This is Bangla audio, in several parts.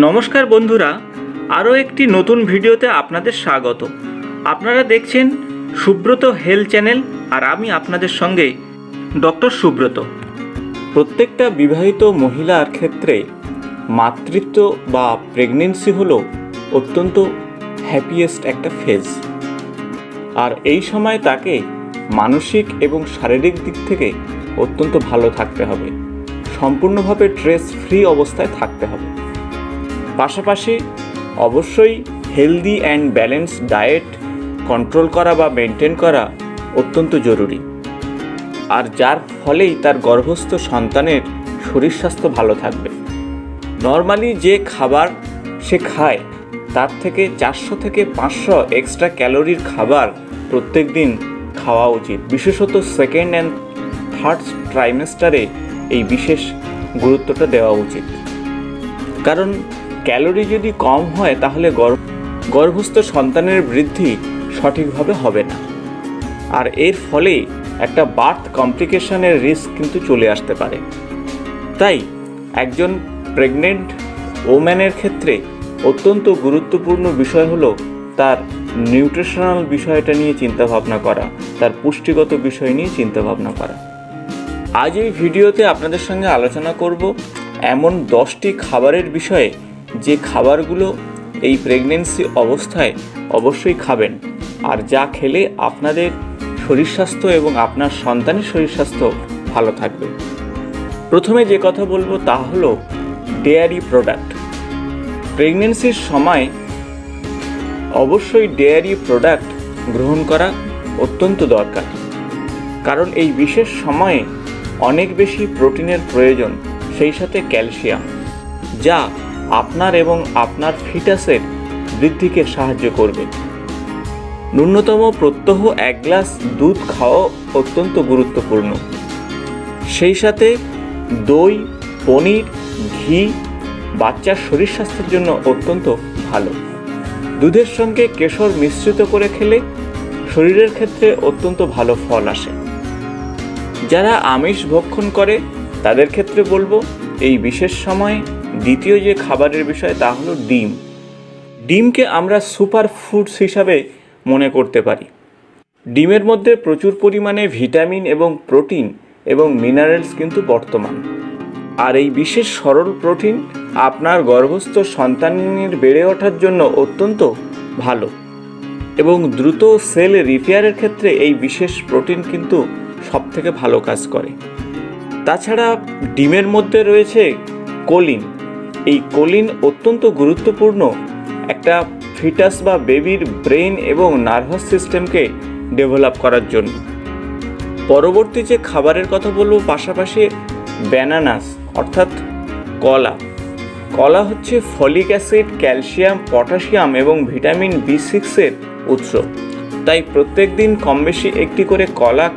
নমস্কার বন্ধুরা, আরও একটি নতুন ভিডিওতে আপনাদের স্বাগত। আপনারা দেখছেন সুব্রত হেলথ চ্যানেল আর আমি আপনাদের সঙ্গে ডক্টর সুব্রত। প্রত্যেকটা বিবাহিত মহিলার ক্ষেত্রে মাতৃত্ব বা প্রেগনেন্সি হলো অত্যন্ত হ্যাপিয়েস্ট একটা ফেজ আর এই সময় তাকে মানসিক এবং শারীরিক দিক থেকে অত্যন্ত ভালো থাকতে হবে। সম্পূর্ণভাবে ট্রেস ফ্রি অবস্থায় থাকতে হবে। পাশাপাশি অবশ্যই healthy and balance diet control করা বা মেনটেন করা অত্যন্ত জরুরি। আর যার ফলেই তার গর্ভস্থ সন্তানের শরীর স্বাস্থ্য ভালো থাকবে। নর্মালি যে খাবার সে খায়, তার থেকে চারশো থেকে পাঁচশো এক্সট্রা ক্যালোরির খাবার প্রত্যেক দিন খাওয়া উচিত। বিশেষত সেকেন্ড অ্যান্ড থার্ড ট্রাইমেস্টারে এই বিশেষ গুরুত্বটা দেওয়া উচিত। কারণ ক্যালোরি যদি কম হয়, তাহলে গর্ভ, গর্ভস্থ সন্তানের বৃদ্ধি সঠিকভাবে হবে না। আর এর ফলে একটা বার্থ কমপ্লিকেশনের রিস্ক কিন্তু চলে আসতে পারে। তাই একজন প্রেগনেন্ট ওম্যানের ক্ষেত্রে অত্যন্ত গুরুত্বপূর্ণ বিষয় হলো তার নিউট্রিশনাল বিষয়টা নিয়ে চিন্তাভাবনা করা, তার পুষ্টিগত বিষয় নিয়ে চিন্তাভাবনা করা। আজ এই ভিডিওতে আপনাদের সঙ্গে আলোচনা করব এমন দশটি খাবারের বিষয়ে যে খাবারগুলো এই প্রেগনেন্সি অবস্থায় অবশ্যই খাবেন। আর যা খেলে আপনাদের শরীর স্বাস্থ্য এবং আপনার সন্তানের শরীর স্বাস্থ্য ভালো থাকবে। প্রথমে যে কথা বলব তা হলো ডেয়ারি প্রোডাক্ট প্রেগনেন্সির সময় অবশ্যই ডেয়ারি প্রোডাক্ট গ্রহণ করা অত্যন্ত দরকার। কারণ এই বিশেষ সময়ে অনেক বেশি প্রোটিনের প্রয়োজন, সেই সাথে ক্যালসিয়াম যা আপনার এবং আপনার ফিটাসের বৃদ্ধিকে সাহায্য করবে। ন্যূনতম প্রত্যহ এক গ্লাস দুধ খাওয়া অত্যন্ত গুরুত্বপূর্ণ। সেই সাথে দই, পনির, ঘি বাচ্চার শরীর স্বাস্থ্যের জন্য অত্যন্ত ভালো। দুধের সঙ্গে কেশর মিশ্রিত করে খেলে শরীরের ক্ষেত্রে অত্যন্ত ভালো ফল আসে। যারা আমিষ ভক্ষণ করে, তাদের ক্ষেত্রে বলব, এই বিশেষ সময়ে দ্বিতীয় যে খাবারের বিষয় তা হলো ডিম। ডিমকে আমরা সুপার ফুডস হিসাবে মনে করতে পারি। ডিমের মধ্যে প্রচুর পরিমাণে ভিটামিন এবং প্রোটিন এবং মিনারেলস কিন্তু বর্তমান। আর এই বিশেষ সরল প্রোটিন আপনার গর্ভস্থ সন্তানের বেড়ে ওঠার জন্য অত্যন্ত ভালো। এবং দ্রুত সেল রিপেয়ারের ক্ষেত্রে এই বিশেষ প্রোটিন কিন্তু সব থেকে ভালো কাজ করে। তাছাড়া ডিমের মধ্যে রয়েছে কোলিন। এই কোলিন অত্যন্ত গুরুত্বপূর্ণ। একটা ফিটাস বা বেবির ব্রেন এবং নার্ভাস সিস্টেমকে ডেভেলপ করার জন্য। পরবর্তী যে খাবারের কথা বলব, পাশাপাশি ব্যানানাস, অর্থাৎ কলা। কলা হচ্ছে ফলিক অ্যাসিড, ক্যালসিয়াম, পটাশিয়াম এবং ভিটামিন বি সিক্সের উৎস। তাই প্রত্যেক দিন কম বেশি একটি করে কলা,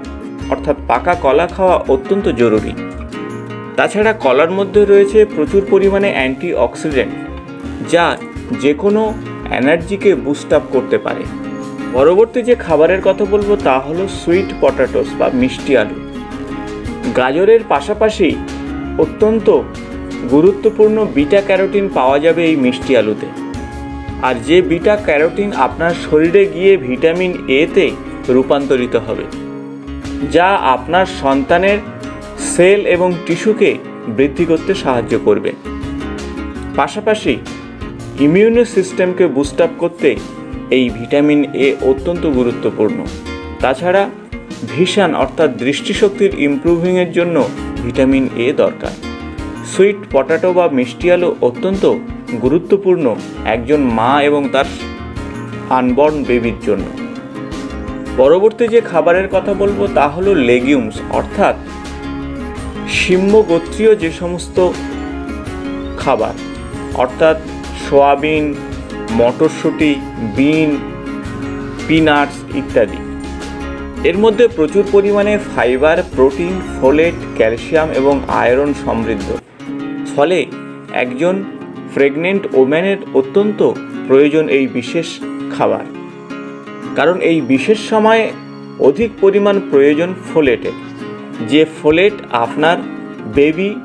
অর্থাৎ পাকা কলা খাওয়া অত্যন্ত জরুরি। তাছাড়া কলার মধ্যে রয়েছে প্রচুর পরিমাণে অ্যান্টি অক্সিডেন্ট যা যে কোনো এনার্জিকে বুস্ট আপ করতে পারে। পরবর্তী যে খাবারের কথা বলব তা হলো সুইট পটাটোস বা মিষ্টি আলু। গাজরের পাশাপাশি অত্যন্ত গুরুত্বপূর্ণ বিটা ক্যারোটিন পাওয়া যাবে এই মিষ্টি আলুতে। আর যে বিটা ক্যারোটিন আপনার শরীরে গিয়ে ভিটামিন এতে রূপান্তরিত হবে, যা আপনার সন্তানের সেল এবং টিস্যুকে বৃদ্ধি করতে সাহায্য করবে। পাশাপাশি, ইমিউনি সিস্টেমকে বুস্ট আপ করতে এই ভিটামিন এ অত্যন্ত গুরুত্বপূর্ণ। তাছাড়া, ভিশন অর্থাৎ দৃষ্টিশক্তির ইমপ্রুভিংয়ের জন্য ভিটামিন এ দরকার। সুইট পটাটো বা মিষ্টি আলু অত্যন্ত গুরুত্বপূর্ণ একজন মা এবং তার আনবর্ন বেবির জন্য। পরবর্তী যে খাবারের কথা বলব তা হলো লেগিউমস, অর্থাৎ সিম্ম গোত্রীয় যে সমস্ত খাবার, অর্থাৎ সোয়াবিন, মটরশুঁটি, বিন, পিনাটস ইত্যাদি। এর মধ্যে প্রচুর পরিমাণে ফাইবার, প্রোটিন, ফোলেট, ক্যালসিয়াম এবং আয়রন সমৃদ্ধ। ফলে একজন প্রেগনেন্ট ওম্যানের অত্যন্ত প্রয়োজন এই বিশেষ খাবার। কারণ এই বিশেষ সময়ে অধিক পরিমাণ প্রয়োজন ফোলেটের। যে ফোলেট আপনার বেবি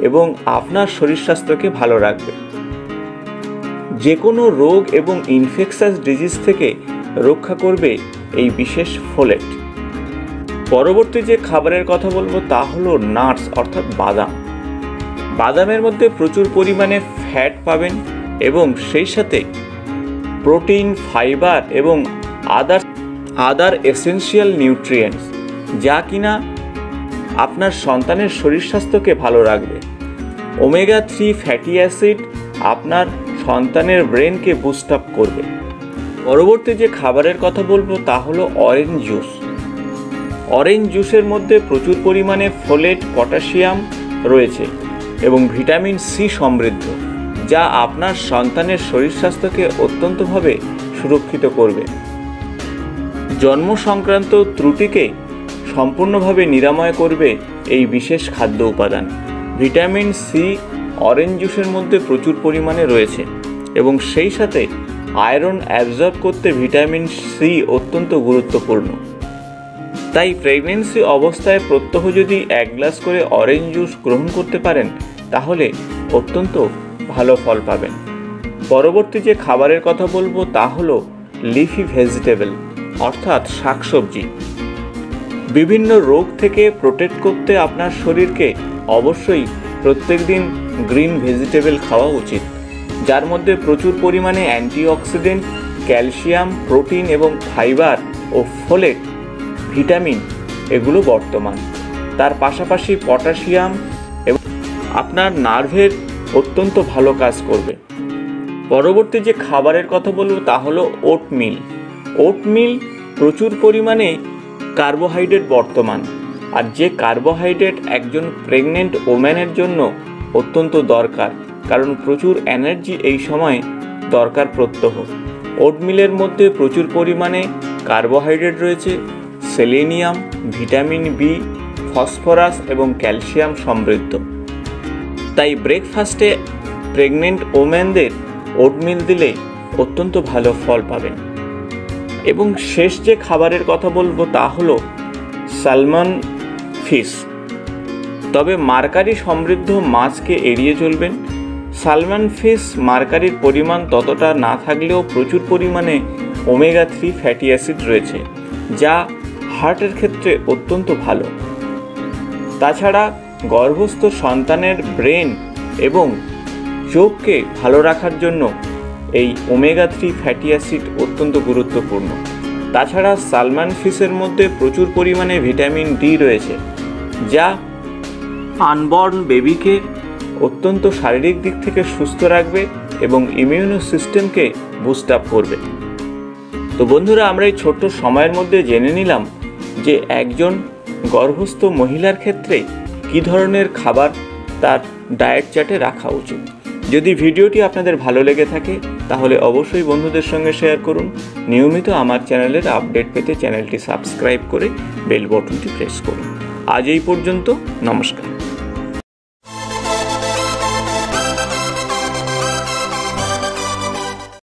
এবং আপনার শরীর স্বাস্থ্যকে ভালো রাখবে। যে কোনো রোগ এবং ইনফেকশাস ডিজিজ থেকে রক্ষা করবে এই বিশেষ ফোলেট পরবর্তী যে খাবারের কথা বলব তা হলো নাটস অর্থাৎ বাদাম। বাদামের মধ্যে প্রচুর পরিমাণে ফ্যাট পাবেন এবং সেই সাথে প্রোটিন ফাইবার এবং আদার আদার এসেনশিয়াল নিউট্রিয়েন্টস যা কিনা আপনার সন্তানের শরীর স্বাস্থ্যকে ভালো রাখবে। ওমেগা থ্রি ফ্যাটি অ্যাসিড আপনার সন্তানের ব্রেনকে বুস্ট আপ করবে। পরবর্তী যে খাবারের কথা বলব তা হলো অরেঞ্জ জুস। অরেঞ্জ জুসের মধ্যে প্রচুর পরিমাণে ফোলেট, পটাশিয়াম রয়েছে এবং ভিটামিন সি সমৃদ্ধ, যা আপনার সন্তানের শরীর স্বাস্থ্যকে অত্যন্তভাবে সুরক্ষিত করবে। জন্ম সংক্রান্ত ত্রুটিকে সম্পূর্ণভাবে নিরাময় করবে এই বিশেষ খাদ্য উপাদান। ভিটামিন সি অরেঞ্জ জুসের মধ্যে প্রচুর পরিমাণে রয়েছে এবং সেই সাথে আয়রন অ্যাবজর্ব করতে ভিটামিন সি অত্যন্ত গুরুত্বপূর্ণ। তাই প্রেগনেন্সি অবস্থায় প্রত্যহ যদি এক গ্লাস করে অরেঞ্জ জুস গ্রহণ করতে পারেন, তাহলে অত্যন্ত ভালো ফল পাবেন। পরবর্তী যে খাবারের কথা বলব তা হলো লিফি ভেজিটেবল অর্থাৎ শাকসবজি। বিভিন্ন রোগ থেকে প্রোটেক্ট করতে আপনার শরীরকে অবশ্যই প্রত্যেক দিন গ্রিন ভেজিটেবল খাওয়া উচিত। যার মধ্যে প্রচুর পরিমাণে অ্যান্টিঅক্সিডেন্ট ক্যালসিয়াম প্রোটিন এবং ফাইবার ও ফোলেট ভিটামিন এগুলো বর্তমান। তার পাশাপাশি পটাশিয়াম এবং আপনার নার্ভের অত্যন্ত ভালো কাজ করবে। পরবর্তী যে খাবারের কথা বলব তা হলো ওটমিল ওটমিল প্রচুর পরিমাণে কার্বোহাইড্রেট বর্তমান। আর যে কার্বোহাইড্রেট একজন প্রেগনেন্ট ওম্যানের জন্য অত্যন্ত দরকার, কারণ প্রচুর এনার্জি এই সময় দরকার প্রত্যহ। ওটমিলের মধ্যে প্রচুর পরিমাণে কার্বোহাইড্রেট রয়েছে, সেলেনিয়াম, ভিটামিন বি, ফসফরাস এবং ক্যালসিয়াম সমৃদ্ধ। তাই ব্রেকফাস্টে প্রেগনেন্ট ওম্যানদের ওটমিল দিলে অত্যন্ত ভালো ফল পাবেন। এবং শেষ যে খাবারের কথা বলব তা হলো সালমন ফিশ তবে মার্কারি সমৃদ্ধ মাছকে এড়িয়ে চলবেন। সালমান ফিশ মার্কারির পরিমাণ ততটা না থাকলেও প্রচুর পরিমাণে ওমেগা থ্রি ফ্যাটি অ্যাসিড রয়েছে, যা হার্টের ক্ষেত্রে অত্যন্ত ভালো। তাছাড়া গর্ভস্থ সন্তানের ব্রেন এবং চোখকে ভালো রাখার জন্য এই ওমেগা থ্রি ফ্যাটি অ্যাসিড অত্যন্ত গুরুত্বপূর্ণ। তাছাড়া সালমান ফিশের মধ্যে প্রচুর পরিমাণে ভিটামিন ডি রয়েছে, যা আনবর্ন বেবিকে অত্যন্ত শারীরিক দিক থেকে সুস্থ রাখবে এবং ইমিউনো সিস্টেমকে বুস্ট আপ করবে। তো বন্ধুরা, আমরা এই ছোট্ট সময়ের মধ্যে জেনে নিলাম যে একজন গর্ভস্থ মহিলার ক্ষেত্রে কী ধরনের খাবার তার ডায়েট চার্টে রাখা উচিত। যদি ভিডিওটি আপনাদের ভালো লেগে থাকে, তাহলে অবশ্যই বন্ধুদের সঙ্গে শেয়ার করুন। নিয়মিত আমার চ্যানেলের আপডেট পেতে চ্যানেলটি সাবস্ক্রাইব করে বেল বটনটি প্রেস করুন। আজ এই পর্যন্ত, নমস্কার।